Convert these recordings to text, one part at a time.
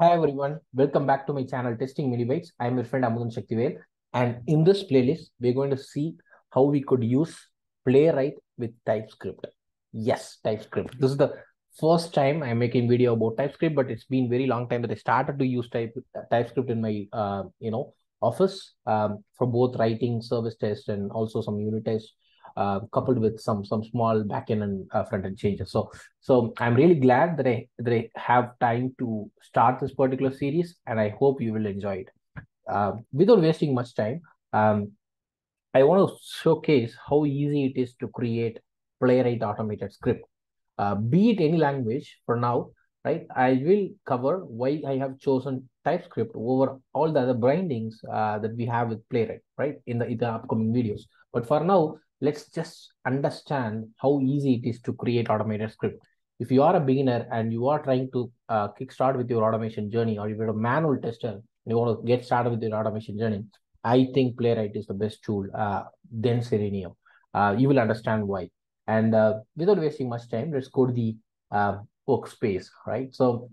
Hi everyone, welcome back to my channel Testing Mini Bytes. I'm your friend Amuthan Sakthivel and in this playlist, we're going to see how we could use Playwright with TypeScript. Yes, TypeScript. This is the first time I'm making video about TypeScript, but it's been very long time that I started to use type, TypeScript in my, uh, you know, office um, for both writing service test and also some unit tests uh, coupled with some some small backend and uh, front end changes. So so I'm really glad that I that I have time to start this particular series, and I hope you will enjoy it. Uh, without wasting much time, um, I want to showcase how easy it is to create Playwright automated script. Uh, be it any language for now, right? I will cover why I have chosen TypeScript over all the other bindings uh, that we have with Playwright, right? In the, in the upcoming videos. But for now, let's just understand how easy it is to create automated script. If you are a beginner and you are trying to uh, kickstart with your automation journey, or if you're a manual tester and you want to get started with your automation journey, I think Playwright is the best tool, uh, then Selenium. Uh, you will understand why. And uh, without wasting much time, let's go to the uh, workspace, right? So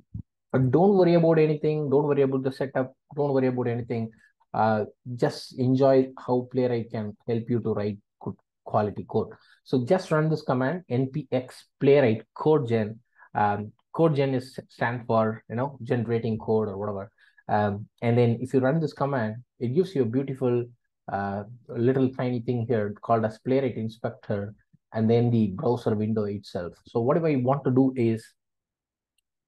don't worry about anything. Don't worry about the setup. Don't worry about anything. Uh, just enjoy how Playwright can help you to write quality code. So just run this command npx playwright codegen. Um, codegen is stand for you know generating code or whatever. Um, and then if you run this command, it gives you a beautiful uh, little tiny thing here called as playwright inspector and then the browser window itself. So whatever you want to do is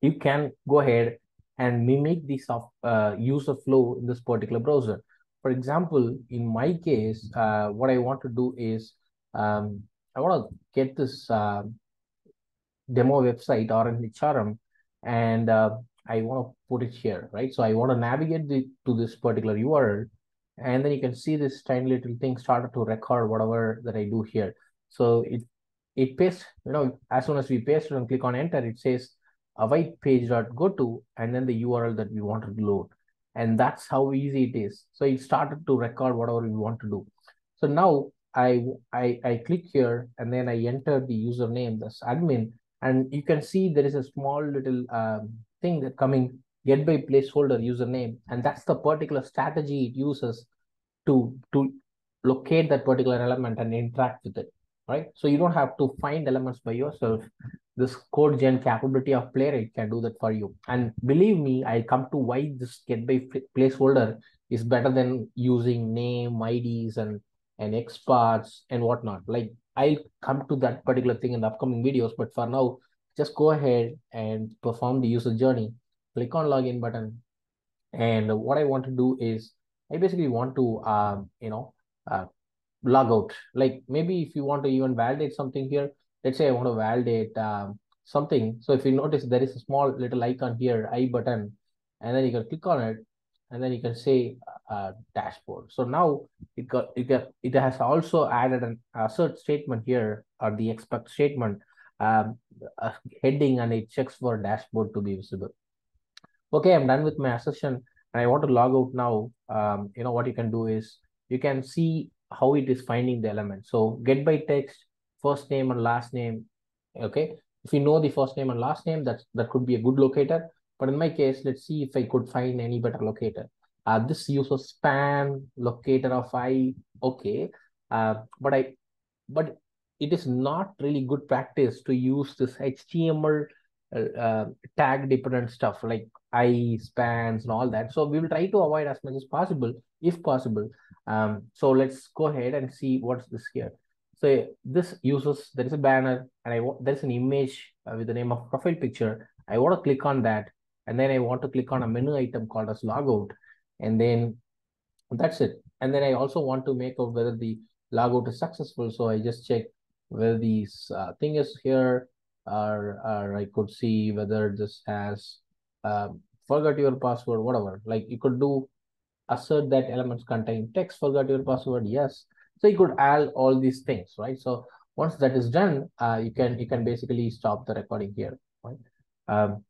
you can go ahead and mimic the soft, uh, user flow in this particular browser. For example, in my case, uh, what I want to do is um, I want to get this uh, demo website OrangeHRM and uh, I want to put it here, right? So I want to navigate the, to this particular URL and then you can see this tiny little thing started to record whatever that I do here. So it it pastes, you know, as soon as we paste it and click on enter, it says await page dot go to and then the URL that we want to load. And that's how easy it is. So it started to record whatever we want to do. So now I, I, I click here and then I enter the username, this admin, and you can see there is a small little um, thing that coming get by placeholder username. And that's the particular strategy it uses to, to locate that particular element and interact with it right? So you don't have to find elements by yourself. This codegen capability of Playwright can do that for you. And believe me, I'll come to why this get by placeholder is better than using name, IDs, and and XPaths and whatnot. Like I'll come to that particular thing in the upcoming videos. But for now, just go ahead and perform the user journey. Click on login button. And what I want to do is I basically want to, um, you know, uh, log out. Like maybe if you want to even validate something here, let's say I want to validate um, something. So if you notice there is a small little icon here, I button, and then you can click on it, and then you can say uh, dashboard. So now it got it got it has also added an assert statement here or the expect statement um, heading and it checks for dashboard to be visible. Okay, I'm done with my assertion and I want to log out now. Um, you know what you can do is you can see how it is finding the element. So get by text, first name and last name. Okay. If you know the first name and last name, that's that could be a good locator. But in my case, let's see if I could find any better locator. Uh, this uses span locator of I. Okay. Uh, but I but it is not really good practice to use this HTML uh, uh, tag dependent stuff like I spans and all that. So we will try to avoid as much as possible, if possible. Um, so let's go ahead and see what's this here. So this uses, there is a banner and I there's an image uh, with the name of profile picture. I want to click on that. And then I want to click on a menu item called as logout. And then that's it. And then I also want to make out whether the logout is successful. So I just check whether this uh, thing is here or, or I could see whether this has um, forgot your password, whatever. Like you could do assert that elements contain text, forgot your password, yes. So you could add all these things, right? So once that is done, uh, you can you can basically stop the recording here, right? Um,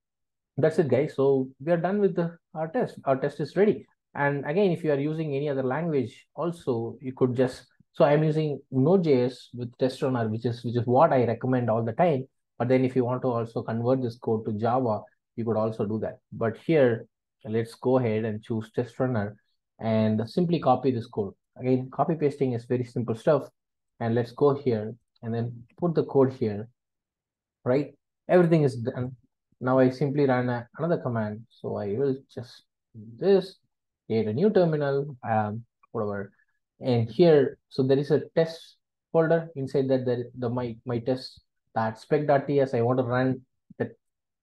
that's it, guys. So we are done with the, our test. Our test is ready. And again, if you are using any other language, also you could just. So I'm using Node.js with test runner, which is which is what I recommend all the time. But then if you want to also convert this code to Java, you could also do that. But here let's go ahead and choose test runner and simply copy this code. Again, copy pasting is very simple stuff. And let's go here and then put the code here, right? Everything is done. Now I simply run a, another command. So I will just do this, create a new terminal, um, whatever. And here, so there is a test folder inside that there the my my test that spec.ts. I want to run the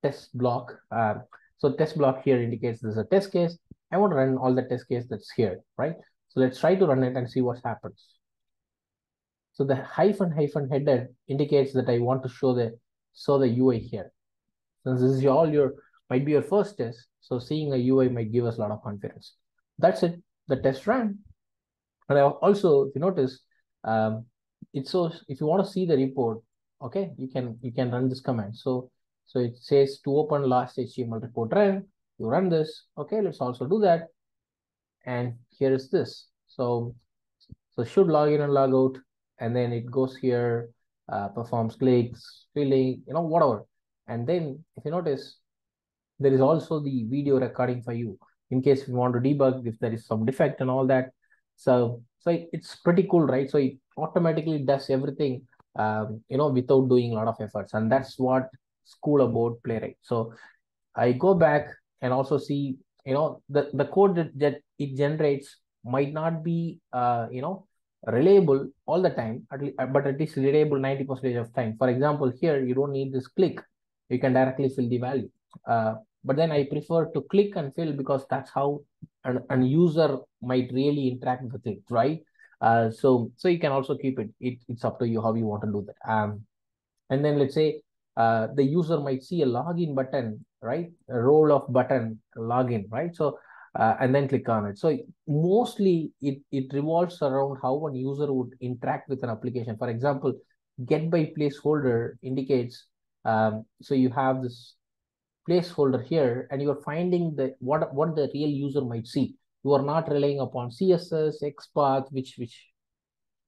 test block. Uh, so test block here indicates there's a test case. I want to run all the test case that's here, right? So let's try to run it and see what happens. So the hyphen hyphen headed indicates that I want to show the show the UI here. Since this is all your might be your first test, so seeing a UI might give us a lot of confidence. That's it. The test ran. And I also, if you notice, um, it's so if you want to see the report, okay, you can you can run this command. So so it says to open last HTML report run. You run this. Okay, let's also do that. And here is this. So so should log in and log out, and then it goes here, uh, performs clicks, filling, you know, whatever. And then if you notice, there is also the video recording for you in case you want to debug if there is some defect and all that. So so it's pretty cool, right? So it automatically does everything, um, you know, without doing a lot of efforts. And that's what school about Playwright. So I go back and also see, you know, the, the code that, that it generates might not be, uh, you know, reliable all the time, at least, but at least reliable 90% of time. For example, here, you don't need this click. You can directly fill the value. Uh, but then I prefer to click and fill because that's how an, an user might really interact with it, right? Uh, so so you can also keep it. it. It's up to you how you want to do that. Um, and then let's say uh, the user might see a login button, right? A role of button, login, right? So uh, and then click on it. So mostly it, it revolves around how a user would interact with an application. For example, get by placeholder indicates, um, so you have this placeholder here and you're finding the what, what the real user might see. You are not relying upon CSS, XPath, which, which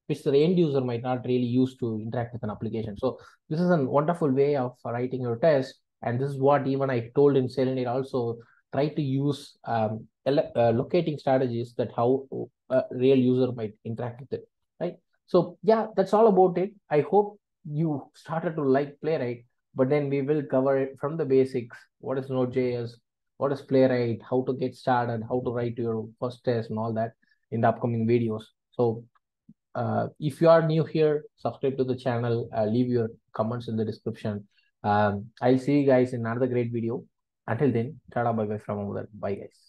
which the end user might not really use to interact with an application. So this is a wonderful way of writing your test. And this is what even I told in Selenium also try to use um, uh, locating strategies that how a real user might interact with it, right? So yeah, that's all about it. I hope you started to like Playwright, but then we will cover it from the basics. What is Node.js? What is Playwright? How to get started? How to write your first test and all that in the upcoming videos. So uh, if you are new here, subscribe to the channel, uh, leave your comments in the description. Um, I'll see you guys in another great video. Until then, tada bye bye from over. Bye guys.